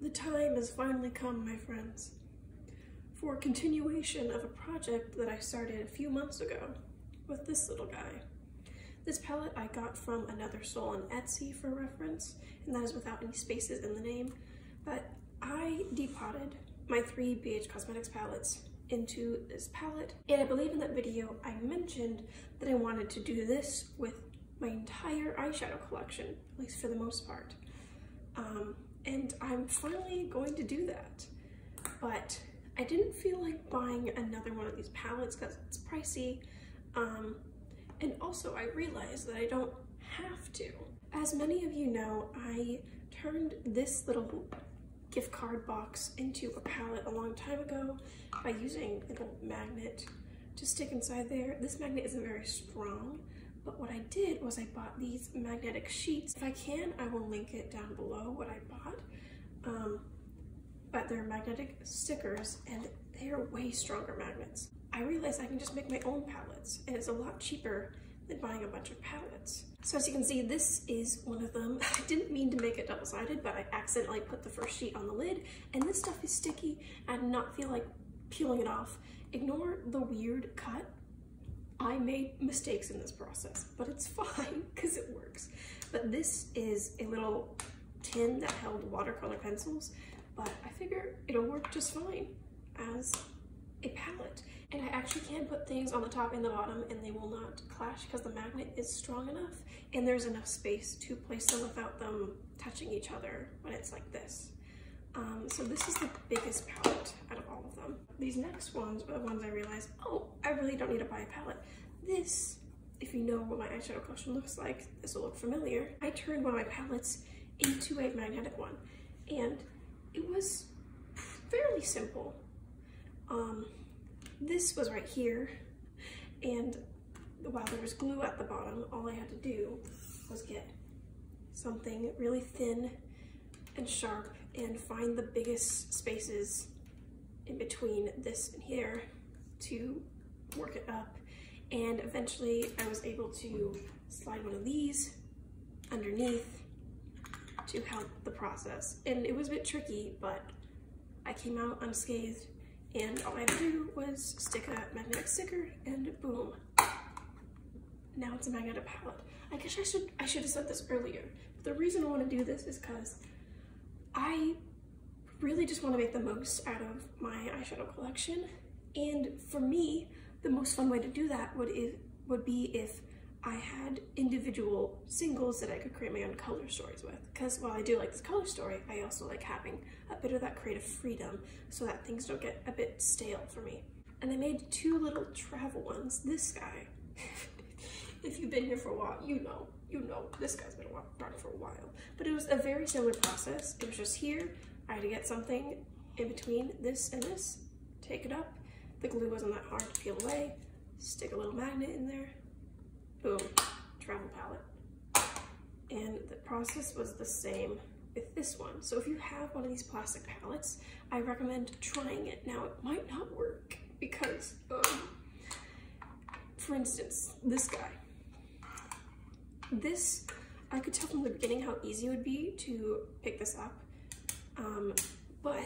The time has finally come, my friends, for continuation of a project that I started a few months ago with this little guy. This palette I got from Another Soul on Etsy for reference, and that is without any spaces in the name, but I depotted my three BH Cosmetics palettes into this palette, and I believe in that video I mentioned that I wanted to do this with my entire eyeshadow collection, at least for the most part. Um, and I'm finally going to do that. But I didn't feel like buying another one of these palettes because it's pricey. Um, and also I realized that I don't have to. As many of you know, I turned this little gift card box into a palette a long time ago by using a little magnet to stick inside there. This magnet isn't very strong, but what I did was I bought these magnetic sheets. If I can, I will link it down below what I bought. Um, but they're magnetic stickers and they are way stronger magnets. I realized I can just make my own palettes and it's a lot cheaper than buying a bunch of palettes. So as you can see, this is one of them. I didn't mean to make it double-sided, but I accidentally put the first sheet on the lid and this stuff is sticky. I did not feel like peeling it off. Ignore the weird cut I made mistakes in this process, but it's fine because it works. But this is a little tin that held watercolor pencils, but I figure it'll work just fine as a palette. And I actually can put things on the top and the bottom and they will not clash because the magnet is strong enough and there's enough space to place them without them touching each other when it's like this. Um, so this is the biggest palette out of all of them. These next ones are the ones I realized, oh, I really don't need to buy a palette. This, if you know what my eyeshadow collection looks like, this will look familiar. I turned one of my palettes into a magnetic one and it was fairly simple. Um, this was right here and while there was glue at the bottom, all I had to do was get something really thin and sharp and find the biggest spaces in between this and here to work it up. And eventually I was able to slide one of these underneath to help the process. And it was a bit tricky, but I came out unscathed and all I had to do was stick a magnetic sticker and boom. Now it's a magnetic palette. I guess I should I should have said this earlier. But the reason I want to do this is because I really just want to make the most out of my eyeshadow collection. And for me, the most fun way to do that would, is, would be if I had individual singles that I could create my own color stories with. Because while I do like this color story, I also like having a bit of that creative freedom so that things don't get a bit stale for me. And I made two little travel ones. This guy, if you've been here for a while, you know, you know, this guy's been around for a while. But it was a very similar process. It was just here, I had to get something in between this and this, take it up. The glue wasn't that hard to peel away. Stick a little magnet in there. Boom, travel palette. And the process was the same with this one. So if you have one of these plastic palettes, I recommend trying it. Now it might not work because, um, for instance, this guy. This, I could tell from the beginning how easy it would be to pick this up, um, but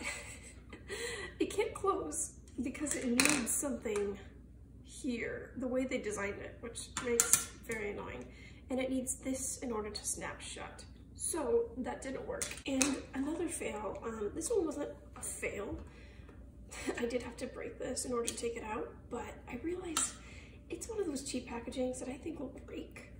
it can't close because it needs something here, the way they designed it, which makes very annoying. And it needs this in order to snap shut. So that didn't work. And another fail, um, this one wasn't a fail. I did have to break this in order to take it out, but I realized it's one of those cheap packagings that I think will break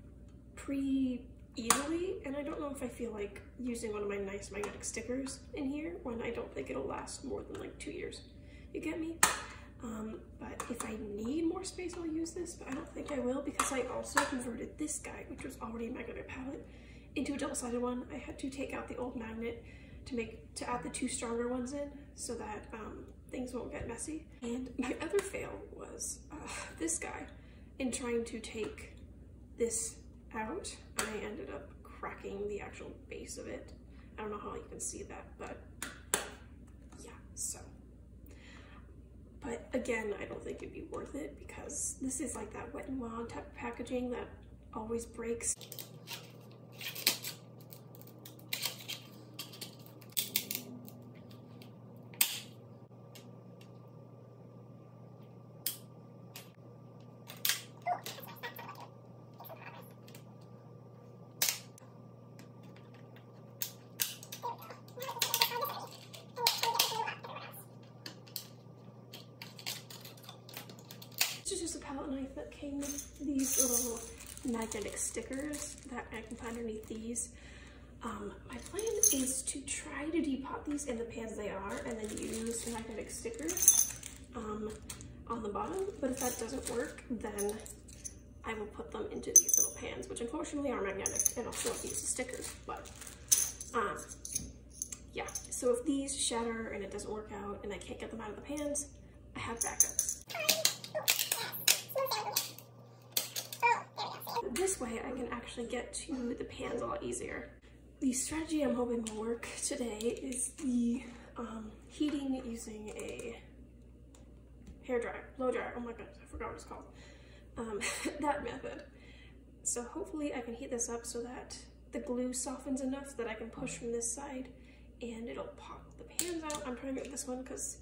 pretty easily. And I don't know if I feel like using one of my nice magnetic stickers in here when I don't think it'll last more than like two years. You get me? Um, but if I need more space, I'll use this, but I don't think I will because I also converted this guy, which was already a magnetic palette, into a double-sided one. I had to take out the old magnet to make to add the two stronger ones in so that um, things won't get messy. And my other fail was uh, this guy. In trying to take this out, I ended up cracking the actual base of it. I don't know how you can see that, but yeah, so. But again, I don't think it'd be worth it because this is like that Wet n Wild type of packaging that always breaks. palette knife that came with these little magnetic stickers that I can find underneath these. Um, my plan is to try to depot these in the pans they are and then use the magnetic stickers um, on the bottom. But if that doesn't work, then I will put them into these little pans, which unfortunately are magnetic and also not use stickers. But um, yeah, so if these shatter and it doesn't work out and I can't get them out of the pans, I have backups. This way I can actually get to the pans a lot easier. The strategy I'm hoping will work today is the um, heating using a hair dryer, blow dryer. Oh my goodness, I forgot what it's called. Um, that method. So hopefully I can heat this up so that the glue softens enough that I can push from this side and it'll pop the pans out. I'm trying to make this one because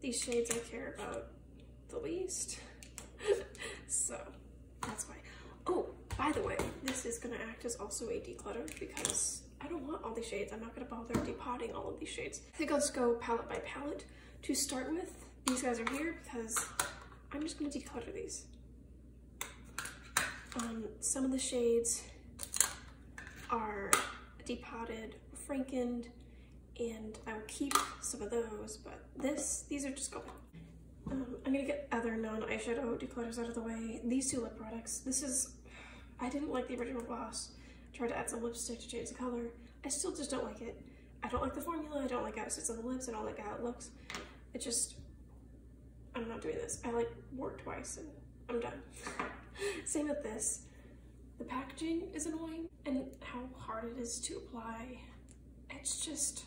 these shades I care about the least. so that's why. Oh, by the way, this is gonna act as also a declutter because I don't want all these shades. I'm not gonna bother depotting all of these shades. I think I'll just go palette by palette. To start with, these guys are here because I'm just gonna declutter these. Um, some of the shades are depotted, frankened, and I will keep some of those, but this, these are just going. Um, I'm gonna get other non-eyeshadow declutters out of the way. These two lip products, this is, I didn't like the original gloss. Tried to add some lipstick to change the color. I still just don't like it. I don't like the formula, I don't like how it sits on the lips, I don't like how it looks. It just, I'm not doing this. I like work twice and I'm done. Same with this. The packaging is annoying and how hard it is to apply. It's just,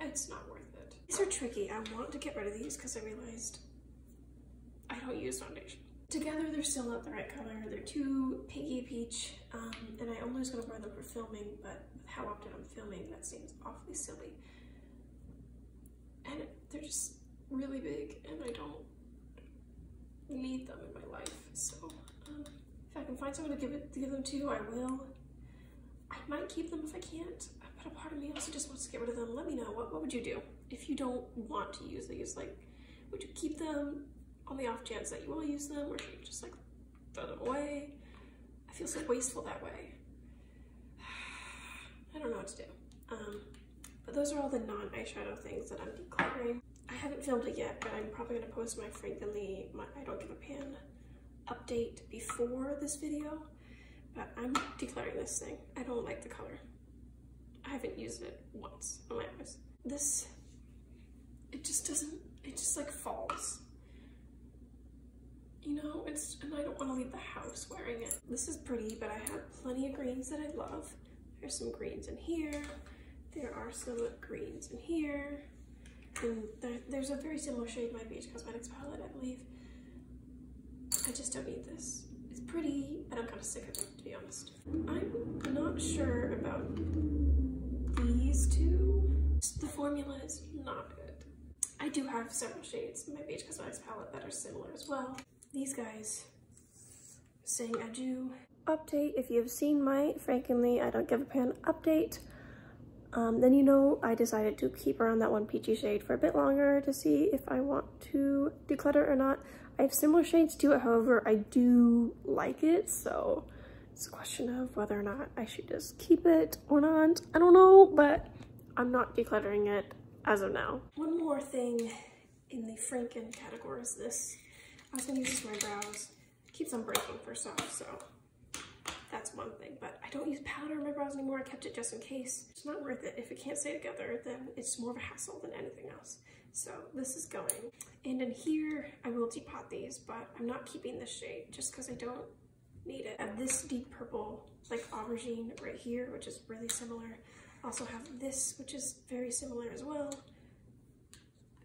it's not worth it. These are tricky. I want to get rid of these because I realized use foundation. Together, they're still not the right color. They're too pinky peach, um, and I only was gonna wear them for filming, but with how often I'm filming, that seems awfully silly. And they're just really big, and I don't need them in my life. So um, if I can find someone to give it to give them to, I will. I might keep them if I can't, but a part of me also just wants to get rid of them. Let me know. What, what would you do if you don't want to use these? Like, would you keep them on the off chance that you will use them, or should you just like throw them away? I feel so wasteful that way. I don't know what to do. Um, but those are all the non-eyeshadow things that I'm decluttering. I haven't filmed it yet, but I'm probably gonna post my Frankly, my I Don't Give a Pan update before this video, but I'm decluttering this thing. I don't like the color. I haven't used it once on my eyes. This, it just doesn't, it just like falls. You know, it's, and I don't want to leave the house wearing it. This is pretty, but I have plenty of greens that I love. There's some greens in here. There are some greens in here. And there, there's a very similar shade in my BH Cosmetics palette, I believe. I just don't need this. It's pretty, but I'm kind of sick of it, to be honest. I'm not sure about these two. The formula is not good. I do have several shades in my BH Cosmetics palette that are similar as well. These guys saying adieu. Update, if you've seen my Frankly I Don't Give a Pan update, um, then you know I decided to keep around that one peachy shade for a bit longer to see if I want to declutter or not. I have similar shades to it, however, I do like it, so it's a question of whether or not I should just keep it or not. I don't know, but I'm not decluttering it as of now. One more thing in the Franken category is this. I was gonna use this for my brows. Keeps on breaking first off, so that's one thing. But I don't use powder on my brows anymore. I kept it just in case. It's not worth it. If it can't stay together, then it's more of a hassle than anything else. So this is going. And in here, I will depot these, but I'm not keeping this shade just because I don't need it. I have this deep purple, like aubergine right here, which is really similar. Also have this, which is very similar as well.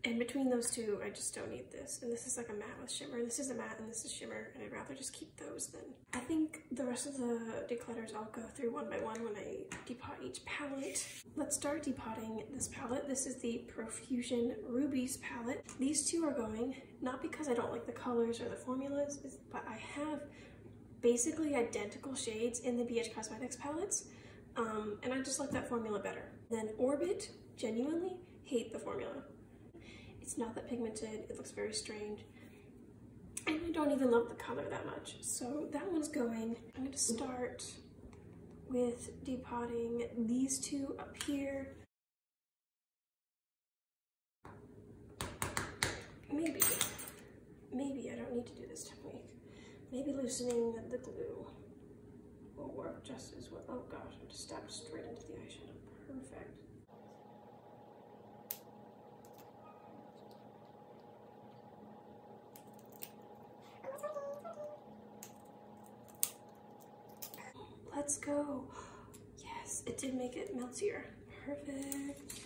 And between those two, I just don't need this. And this is like a matte with shimmer. This is a matte and this is shimmer. And I'd rather just keep those than. I think the rest of the declutters I'll go through one by one when I depot each palette. Let's start depotting this palette. This is the Profusion Rubies palette. These two are going, not because I don't like the colors or the formulas, but I have basically identical shades in the BH Cosmetics palettes. Um, and I just like that formula better. Then Orbit, genuinely hate the formula. It's not that pigmented, it looks very strange. And I don't even love the color that much. So that one's going. I'm gonna start with depotting these two up here. Maybe, maybe I don't need to do this technique. Maybe loosening the glue will work just as well. Oh gosh, I just stabbed straight into the eyeshadow. Perfect. Let's go. Yes, it did make it meltier. Perfect.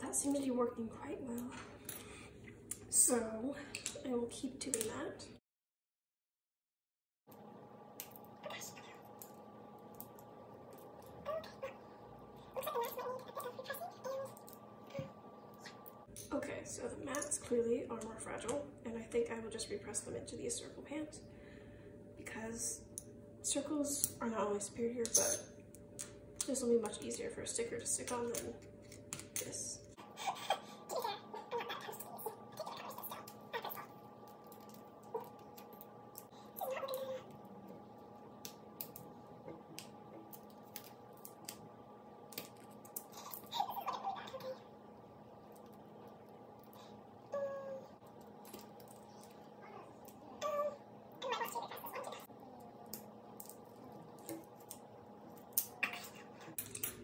That seems to be working quite well. So I will keep doing that. Okay, so the mattes clearly are more fragile, and I think I will just repress them into these circle pants. Because circles are not only superior, but this will be much easier for a sticker to stick on than this.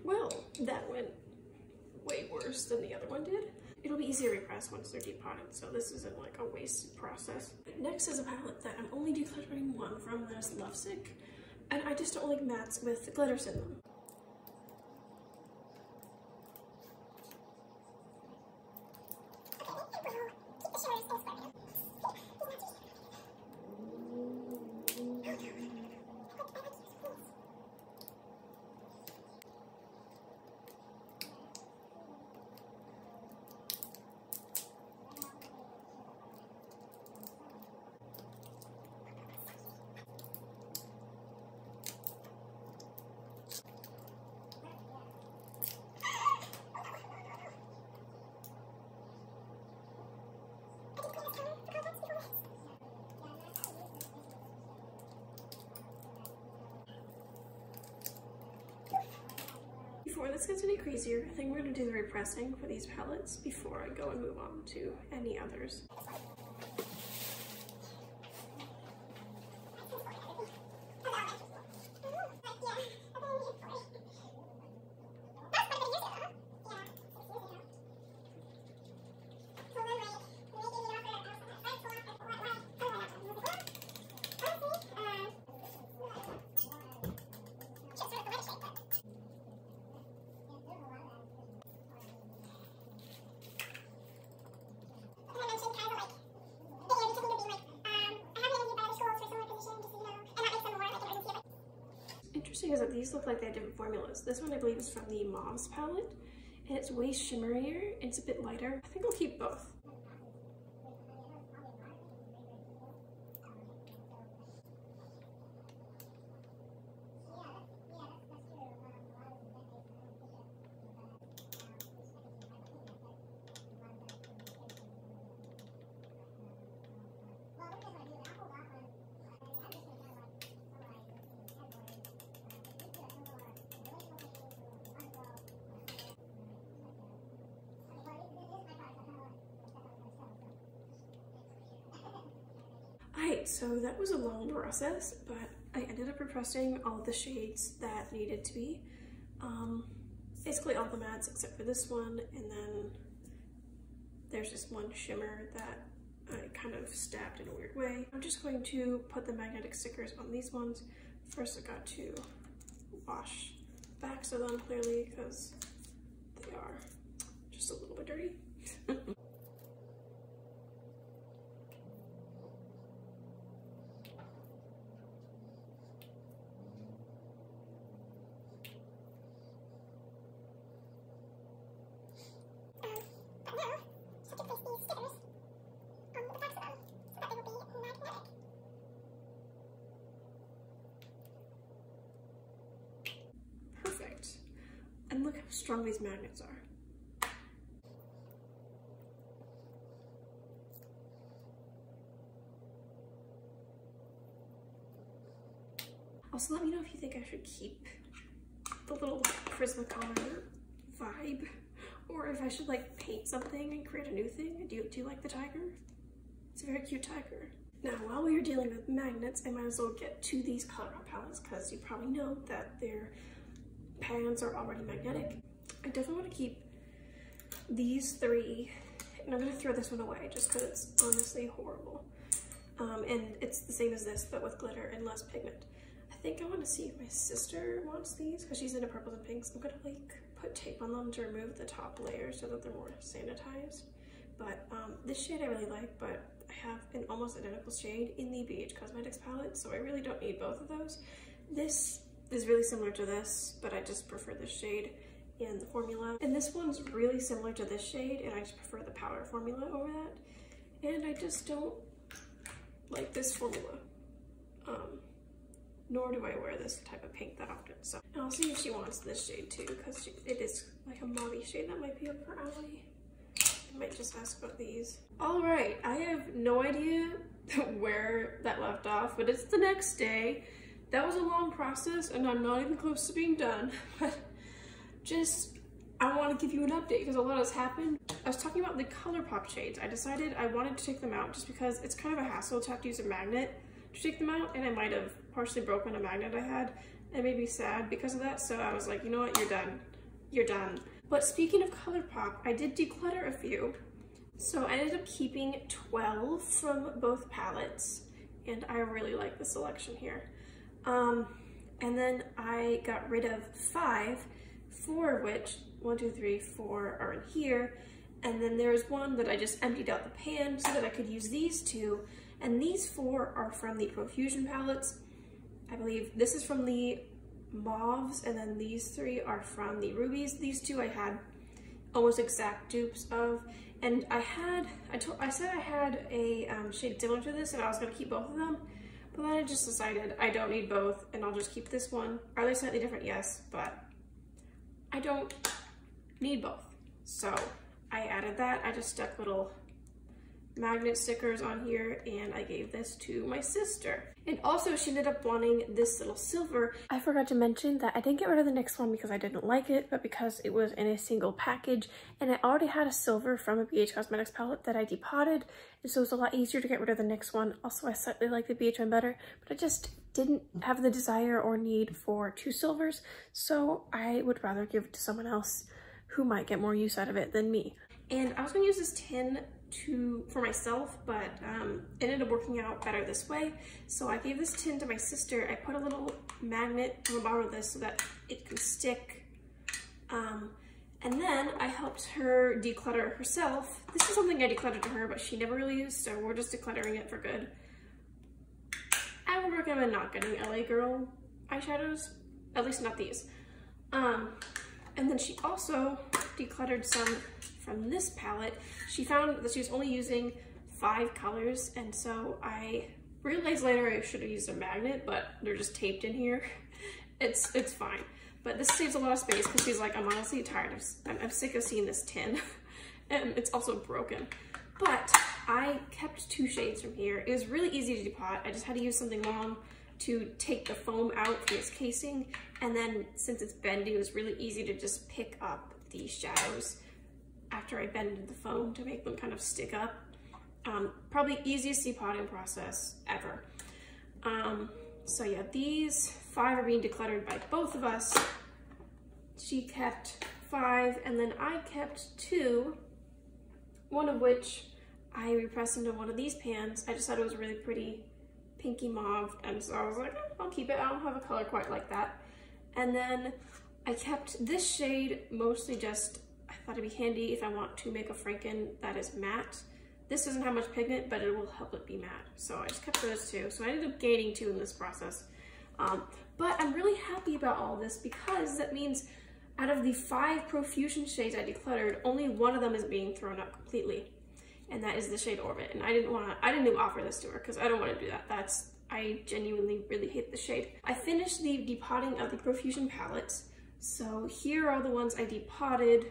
Well, that went than the other one did. It'll be easier to repress once they're depotted, so this isn't like a wasted process. Next is a palette that I'm only decluttering one from this Lovesick, and I just don't like mattes with glitters in them. Before this gets any crazier, I think we're gonna do the repressing for these palettes before I go and move on to any others. Interesting is that these look like they have different formulas. This one I believe is from the Mauves palette, and it's way shimmerier, it's a bit lighter. I think I'll keep both. Alright, so that was a long process, but I ended up repressing all the shades that needed to be. Um, basically all the mattes except for this one, and then there's this one shimmer that I kind of stabbed in a weird way. I'm just going to put the magnetic stickers on these ones. First I got to wash backs of them clearly because they are just a little bit dirty. Perfect. And look how strong these magnets are. Also, let me know if you think I should keep the little Prismacolor vibe or if I should like paint something and create a new thing. Do you, do you like the tiger? It's a very cute tiger. Now, while we are dealing with magnets, I might as well get to these color palettes because you probably know that their pans are already magnetic. I definitely want to keep these three, and I'm going to throw this one away just because it's honestly horrible. Um, and it's the same as this, but with glitter and less pigment. I think I want to see if my sister wants these because she's into purples and pinks. I'm going to like put tape on them to remove the top layer so that they're more sanitized. But um, this shade I really like, but I have an almost identical shade in the BH Cosmetics palette, so I really don't need both of those. This is really similar to this, but I just prefer this shade in the formula. And this one's really similar to this shade, and I just prefer the powder formula over that. And I just don't like this formula. Um, nor do I wear this type of pink that often. So and I'll see if she wants this shade too, because it is like a mauve shade that might be up her alley. I might just ask about these. All right, I have no idea where that left off, but it's the next day. That was a long process and I'm not even close to being done, but just, I want to give you an update because a lot has happened. I was talking about the ColourPop shades. I decided I wanted to take them out just because it's kind of a hassle to have to use a magnet to take them out and I might have partially broken a magnet I had and made me sad because of that. So I was like, you know what, you're done. You're done. But speaking of ColourPop, I did declutter a few. So I ended up keeping 12 from both palettes and I really like the selection here. Um, and then I got rid of five, four of which, one, two, three, four are in here. And then there's one that I just emptied out the pan so that I could use these two. And these four are from the Profusion palettes. I believe this is from the mauves and then these three are from the rubies. These two I had almost exact dupes of. And I had, I, told, I said I had a um, shade similar to this and I was gonna keep both of them. But then I just decided I don't need both and I'll just keep this one. Are they slightly different? Yes, but I don't need both. So I added that. I just stuck little magnet stickers on here and I gave this to my sister. And also she ended up wanting this little silver. I forgot to mention that I didn't get rid of the next one because I didn't like it, but because it was in a single package and I already had a silver from a BH Cosmetics palette that I depotted. And so it was a lot easier to get rid of the next one. Also, I slightly like the BH one better, but I just didn't have the desire or need for two silvers. So I would rather give it to someone else who might get more use out of it than me. And I was gonna use this tin to for myself, but um, ended up working out better this way. So I gave this tin to my sister. I put a little magnet on the bottom of this so that it can stick. Um, and then I helped her declutter herself. This is something I decluttered to her, but she never really used, so we're just decluttering it for good. I would recommend not getting LA Girl eyeshadows, at least not these. Um, and then she also decluttered some from this palette, she found that she was only using five colors. And so I realized later I should have used a magnet, but they're just taped in here. It's, it's fine. But this saves a lot of space because she's like, I'm honestly tired. I'm, I'm sick of seeing this tin. and it's also broken. But I kept two shades from here. It was really easy to depot. I just had to use something long to take the foam out from its casing. And then since it's bendy, it was really easy to just pick up these shadows after I bended the foam to make them kind of stick up. Um, probably easiest depotting process ever. Um, so yeah, these five are being decluttered by both of us. She kept five and then I kept two, one of which I repressed into one of these pans. I just thought it was really pretty pinky mauve and so I was like, eh, I'll keep it. I don't have a color quite like that. And then I kept this shade mostly just it'd be handy if I want to make a Franken that is matte. This doesn't have much pigment, but it will help it be matte. So I just kept those two. So I ended up gaining two in this process. Um, but I'm really happy about all this because that means out of the five Profusion shades I decluttered, only one of them is being thrown up completely. And that is the shade Orbit. And I didn't want to, I didn't even offer this to her because I don't want to do that. That's, I genuinely really hate the shade. I finished the depotting of the Profusion palettes So here are the ones I depotted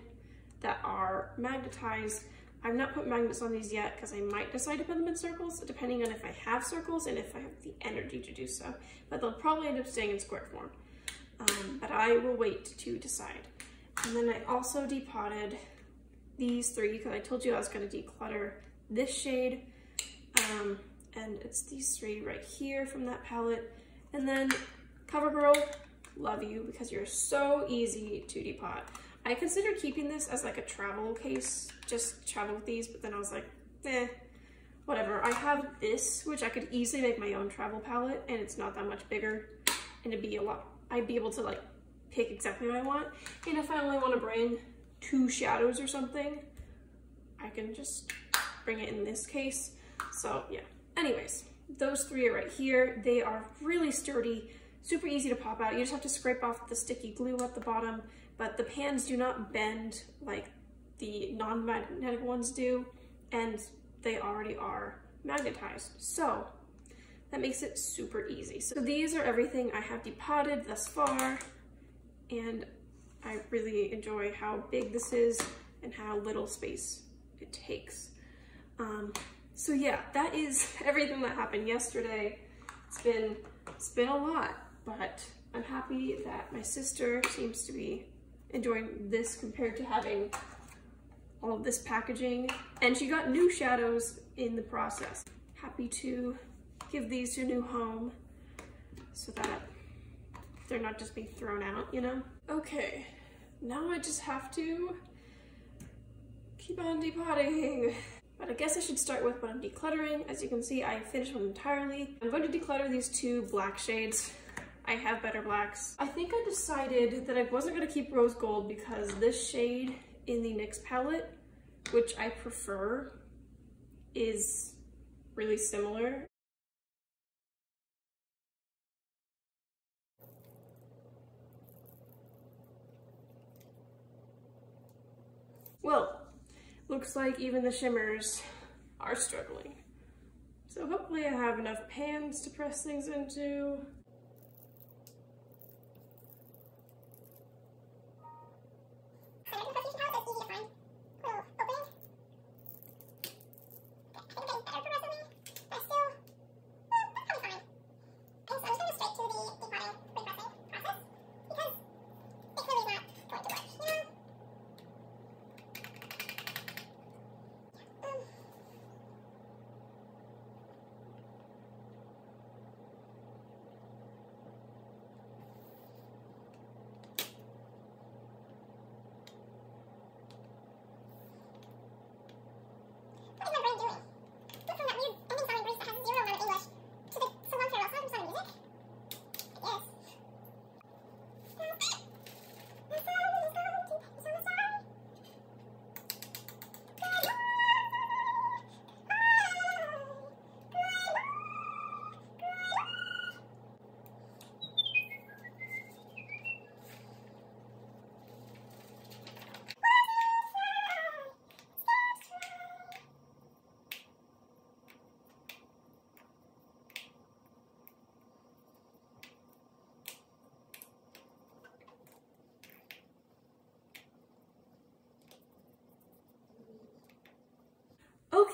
that are magnetized. I've not put magnets on these yet because I might decide to put them in circles depending on if I have circles and if I have the energy to do so. But they'll probably end up staying in square form. Um, but I will wait to decide. And then I also depotted these three because I told you I was going to declutter this shade. Um, and it's these three right here from that palette. And then CoverGirl, love you because you're so easy to depot. I considered keeping this as like a travel case, just travel with these, but then I was like, eh, whatever. I have this, which I could easily make my own travel palette and it's not that much bigger and it'd be a lot, I'd be able to like pick exactly what I want. And if I only want to bring two shadows or something, I can just bring it in this case. So yeah, anyways, those three are right here. They are really sturdy, super easy to pop out. You just have to scrape off the sticky glue at the bottom, but the pans do not bend like the non-magnetic ones do, and they already are magnetized. So that makes it super easy. So these are everything I have depotted thus far, and I really enjoy how big this is and how little space it takes. Um, so yeah, that is everything that happened yesterday. It's been, it's been a lot, but I'm happy that my sister seems to be enjoying this compared to having all of this packaging. And she got new shadows in the process. Happy to give these a new home so that they're not just being thrown out, you know? Okay, now I just have to keep on depotting. But I guess I should start with what I'm decluttering. As you can see, I finished one entirely. I'm going to declutter these two black shades. I have better blacks. I think I decided that I wasn't gonna keep rose gold because this shade in the NYX palette, which I prefer, is really similar. Well, looks like even the shimmers are struggling. So hopefully I have enough pans to press things into.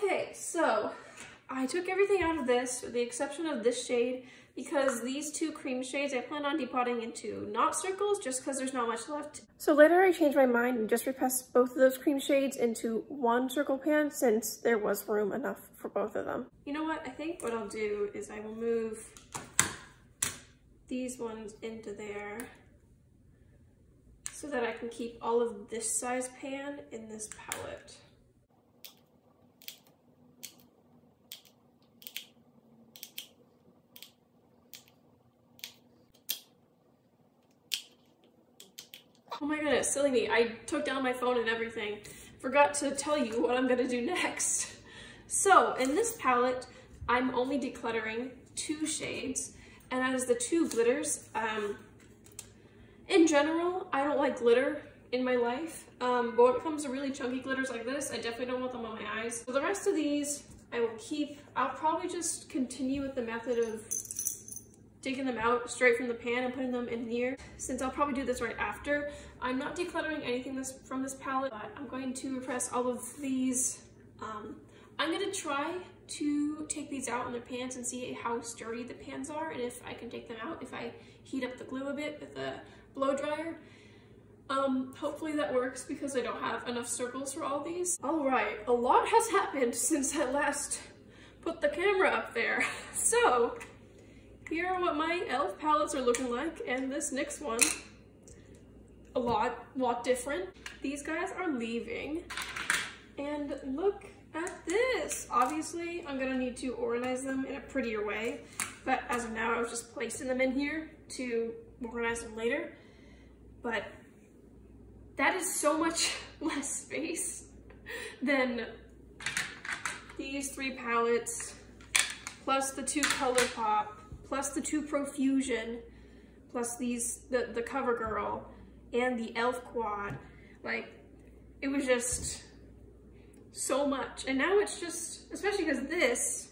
Okay, so I took everything out of this with the exception of this shade because these two cream shades I plan on depotting into not circles just because there's not much left. So later I changed my mind and just repressed both of those cream shades into one circle pan since there was room enough for both of them. You know what? I think what I'll do is I will move these ones into there so that I can keep all of this size pan in this palette. Oh my goodness, silly me. I took down my phone and everything. Forgot to tell you what I'm gonna do next. So in this palette, I'm only decluttering two shades and that is the two glitters. Um, in general, I don't like glitter in my life, um, but when it comes to really chunky glitters like this, I definitely don't want them on my eyes. So the rest of these, I will keep, I'll probably just continue with the method of taking them out straight from the pan and putting them in here. Since I'll probably do this right after, I'm not decluttering anything this, from this palette, but I'm going to repress all of these. Um, I'm gonna try to take these out in the pans and see how sturdy the pans are and if I can take them out if I heat up the glue a bit with a blow dryer. Um, hopefully that works because I don't have enough circles for all these. All right, a lot has happened since I last put the camera up there. So here are what my e.l.f. palettes are looking like, and this next one, a lot, lot different. These guys are leaving, and look at this. Obviously, I'm gonna need to organize them in a prettier way, but as of now, I was just placing them in here to organize them later. But that is so much less space than these three palettes, plus the two color ColourPop, plus the two Profusion, plus these, the, the CoverGirl, and the e.l.f. quad. Like, it was just so much. And now it's just, especially because this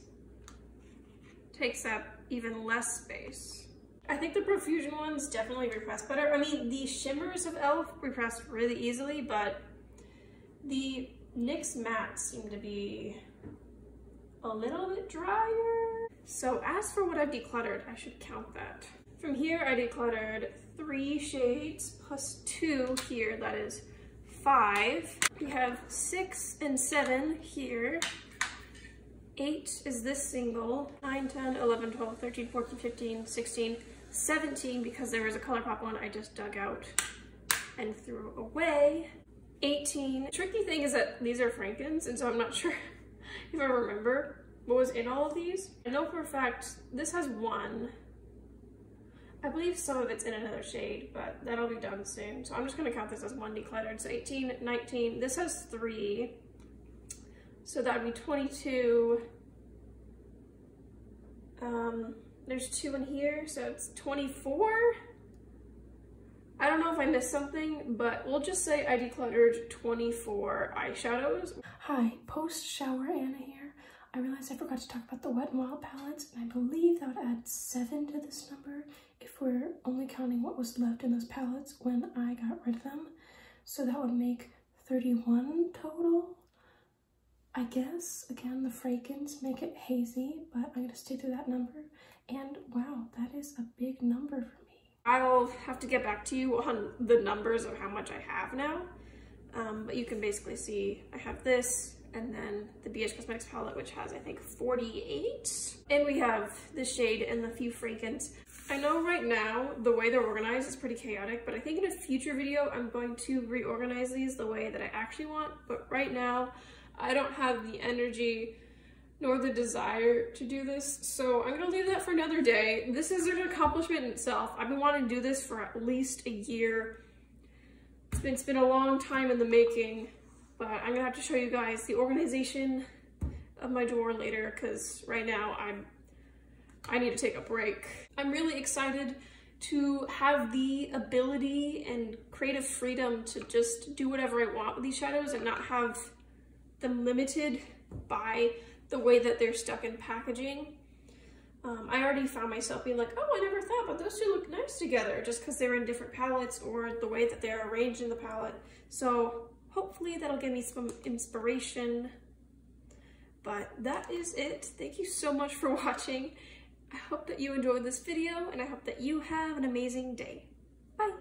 takes up even less space. I think the Profusion ones definitely repress better. I mean, the shimmers of e.l.f. repress really easily, but the NYX mattes seem to be a little bit drier. So as for what I've decluttered, I should count that. From here, I decluttered three shades plus two here, that is five. We have six and seven here. Eight is this single, 9, 10, 11, 12, 13, 14, 15, 16, 17, because there was a ColourPop one I just dug out and threw away. 18. The tricky thing is that these are Frankens, and so I'm not sure if I remember what was in all of these. I know for a fact this has one. I believe some of it's in another shade, but that'll be done soon. So I'm just gonna count this as one decluttered. So 18, 19, this has three. So that'd be 22. Um, there's two in here, so it's 24. I don't know if I missed something, but we'll just say I decluttered 24 eyeshadows. Hi, post-shower Anna here. I realized I forgot to talk about the Wet n Wild palettes, and I believe that would add 7 to this number if we're only counting what was left in those palettes when I got rid of them. So that would make 31 total. I guess, again, the Frankens make it hazy, but I'm going to stay through that number. And wow, that is a big number for me. I'll have to get back to you on the numbers of how much I have now. Um, but you can basically see I have this and then the BH Cosmetics palette, which has, I think, 48. And we have the shade and the few Frankens. I know right now the way they're organized is pretty chaotic, but I think in a future video, I'm going to reorganize these the way that I actually want. But right now, I don't have the energy nor the desire to do this. So I'm gonna leave that for another day. This is an accomplishment in itself. I've been wanting to do this for at least a year. It's been, it's been a long time in the making, but I'm gonna have to show you guys the organization of my drawer later because right now I'm, I need to take a break. I'm really excited to have the ability and creative freedom to just do whatever I want with these shadows and not have them limited by the way that they're stuck in packaging. Um, I already found myself being like, oh, I never thought, but those two look nice together just because they're in different palettes or the way that they're arranged in the palette. So hopefully that'll give me some inspiration. But that is it. Thank you so much for watching. I hope that you enjoyed this video and I hope that you have an amazing day. Bye.